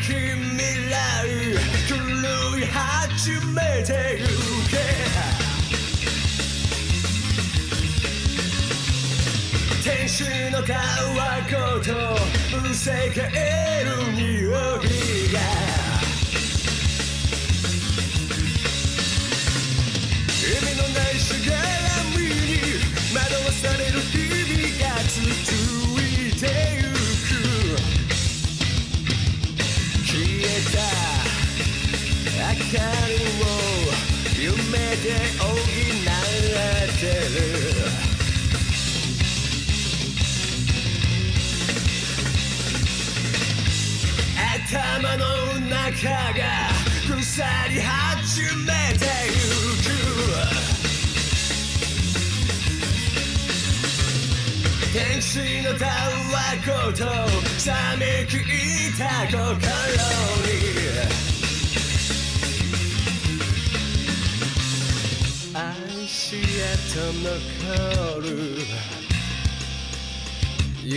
き未来狂い始めてゆけ。天使のたわことむせ返る匂いが。夢で補ってる頭の中が腐り始めてゆく天使のたわこと冷めきった心に。足跡残る行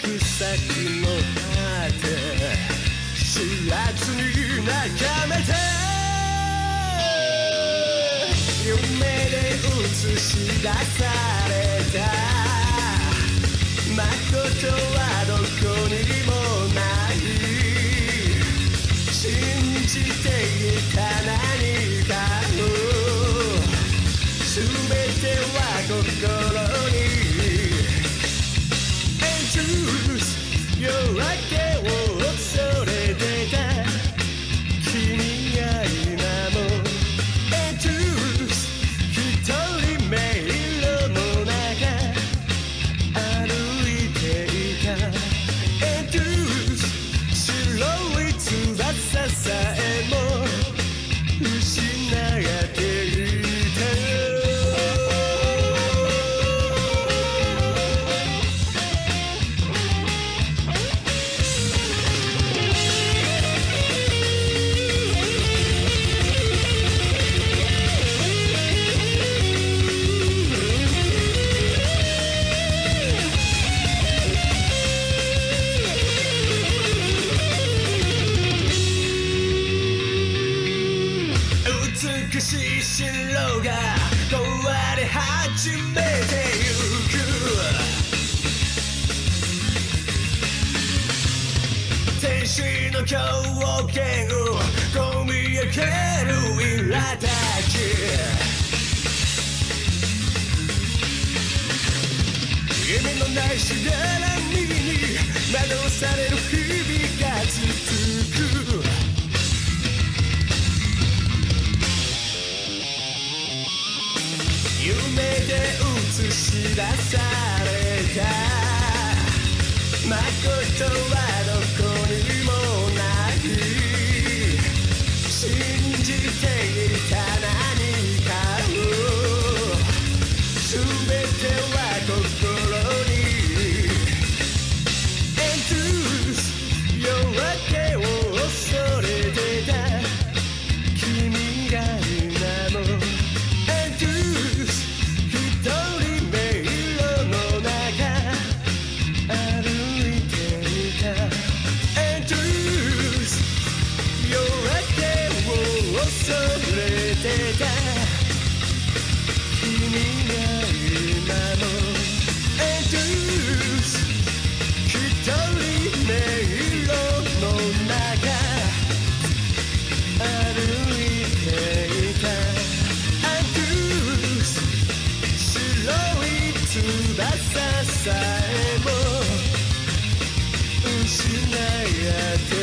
く先の果て知らずに眺めて。夢で映し出された。誠はどこにもない。信じていた何かを全ては心美しい城が壊れ始めてゆく天使の狂言をこみ上げる。苛立ち意味のないしがらみに惑わされる日々が続く。映し出された。誠はてた君が今も Enthuse 一人迷路の中。歩いていた。Enthuse 白い翼さえも失ってた